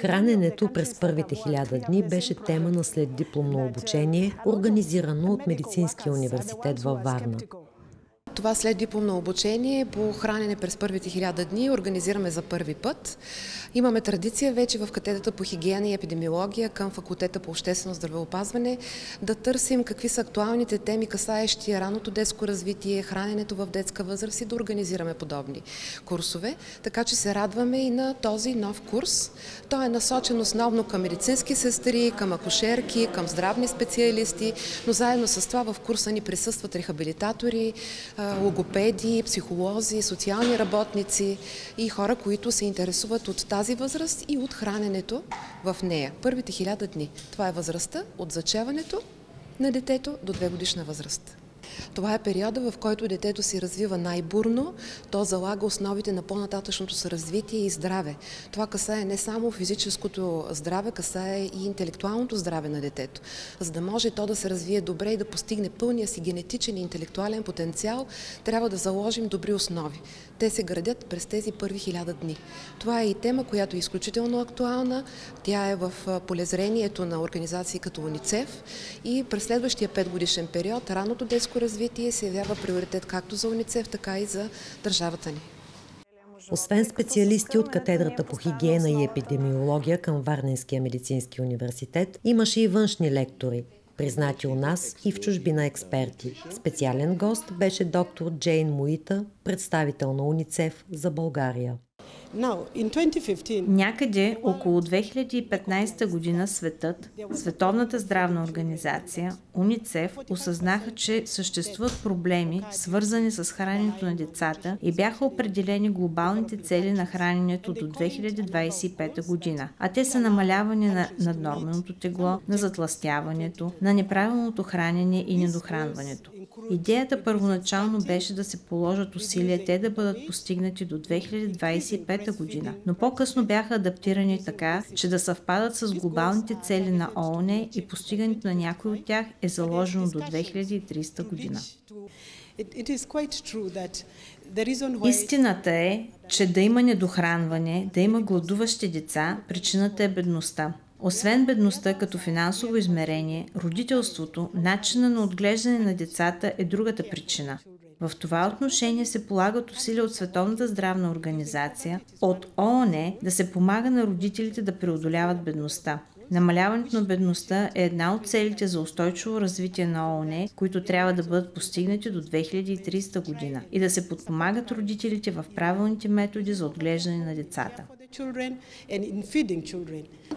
Храненето през първите хиляда дни беше тема на след дипломно обучение, организирано от Медицинския университет във Варна. Това след дипломно обучение по хранене през първите хиляда дни организираме за първи път. Имаме традиция вече в катедрата по хигиена и епидемиология към факултета по обществено здравеопазване да търсим какви са актуалните теми, касаещи раното детско развитие, храненето в детска възраст и да организираме подобни курсове. Така че се радваме и на този нов курс. Той е насочен основно към медицински сестри, към акушерки, към здравни специалисти, но заедно с това в курса ни присъстват рехабилитатори, логопеди, психолози, социални работници и хора, които се интересуват от тази възраст и от храненето в нея. Първите хиляда дни. Това е възрастта от зачеването на детето до две годишна възраст. Това е периода, в който детето се развива най-бурно, то залага основите на по-нататъчното се развитие и здраве. Това касае не само физическото здраве, касае и интелектуалното здраве на детето. За да може то да се развие добре и да постигне пълния си генетичен и интелектуален потенциал, трябва да заложим добри основи. Те се градят през тези първи хиляда дни. Това е и тема, която е изключително актуална. Тя е в полезрението на организации като УНИЦЕФ и през следващия 5 годишен период раното детско развитие се явява приоритет както за УНИЦЕФ, така и за държавата ни. Освен специалисти от катедрата по хигиена и епидемиология към Варненския медицински университет, имаше и външни лектори, признати у нас и в чужбина експерти. Специален гост беше доктор Джейн Муита, представител на УНИЦЕФ за България. Някъде около 2015 година светът, Световната здравна организация, УНИЦЕФ осъзнаха, че съществуват проблеми, свързани с храненето на децата и бяха определени глобалните цели на храненето до 2025 година. А те са намаляване на наднорменото тегло, на затластяването, на неправилното хранене и недохранването. Идеята първоначално беше да се положат усилия те да бъдат постигнати до 2025 година, но по-късно бяха адаптирани така, че да съвпадат с глобалните цели на ООН и постигането на някой от тях е заложено до 2300 година. Истината е, че да има недохранване, да има гладуващи деца, причината е бедността. Освен бедността като финансово измерение, родителството, начина на отглеждане на децата е другата причина. В това отношение се полагат усилия от Световната здравна организация, от ООН да се помага на родителите да преодоляват бедността. Намаляването на бедността е една от целите за устойчиво развитие на ООН, които трябва да бъдат постигнати до 2300 година и да се подпомагат родителите в правилните методи за отглеждане на децата.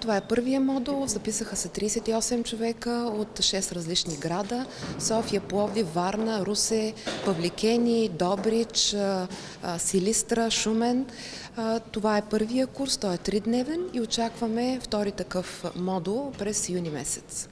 Това е първия модул. Записаха се 38 човека от 6 различни града. София, Пловдив, Варна, Русе, Павликени, Добрич, Силистра, Шумен. Това е първия курс, той е тридневен и очакваме втори такъв модул през юни месец.